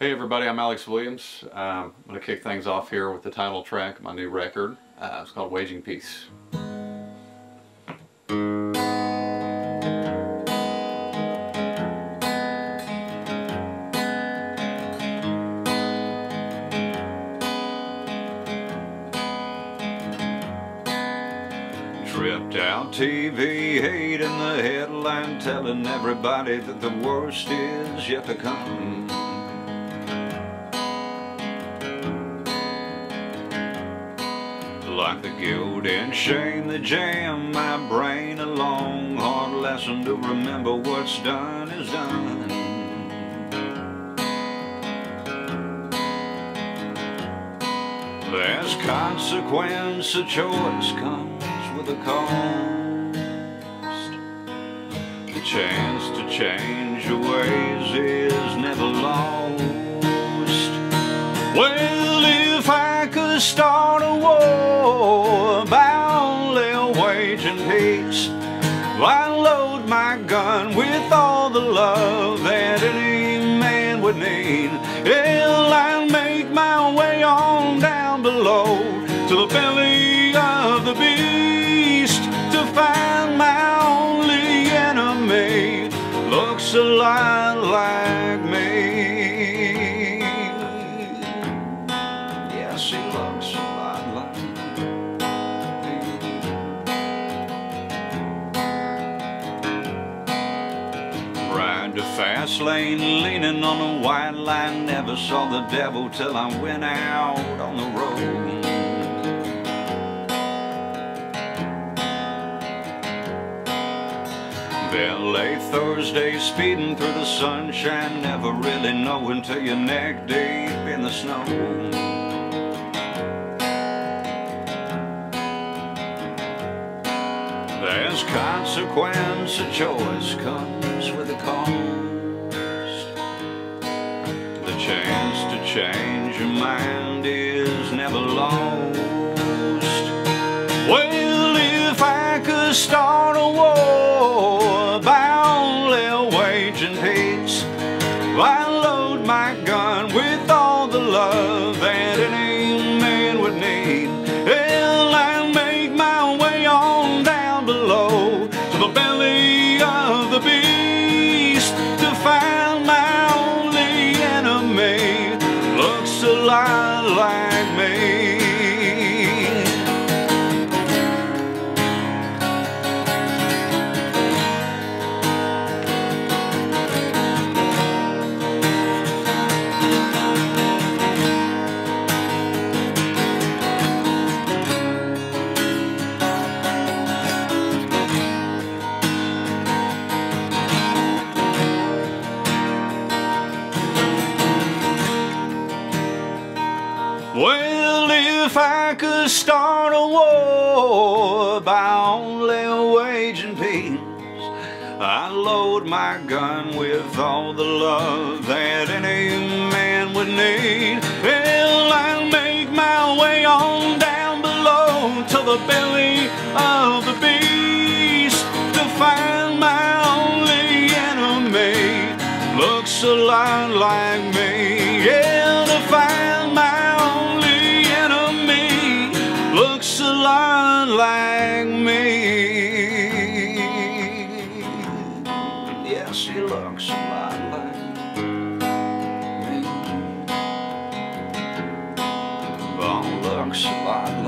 Hey everybody, I'm Alex Williams. Um, I'm going to kick things off here with the title track of my new record. Uh, it's called Waging Peace. Tripped out TV, hate in the headline, telling everybody that the worst is yet to come. Like the guilt and shame that jam my brain, a long, hard lesson to remember what's done is done. There's consequence, a choice comes with a cost. The chance to change your ways is never lost. Well, if I could start a war I'd load my gun with all the love that any man would need. Well, I'd make my way on down below to the belly of the beast fast lane, leaning on the white line. Never saw the devil till I went out on the road. LA Thursday, speeding through the sunshine, never really know until you're neck deep in the snow. There's consequence, a choice comes with a cost. Change your mind is never lost. Well, if I could start a war about little wage and peace, I'd load my gun with all the love Looks a if I could start a war by only wage and peace, I'd load my gun with all the love that any man would need. Well, I'll make my way on down below to the belly of the beast to find my only enemy. Looks a lot like me, me. Oh,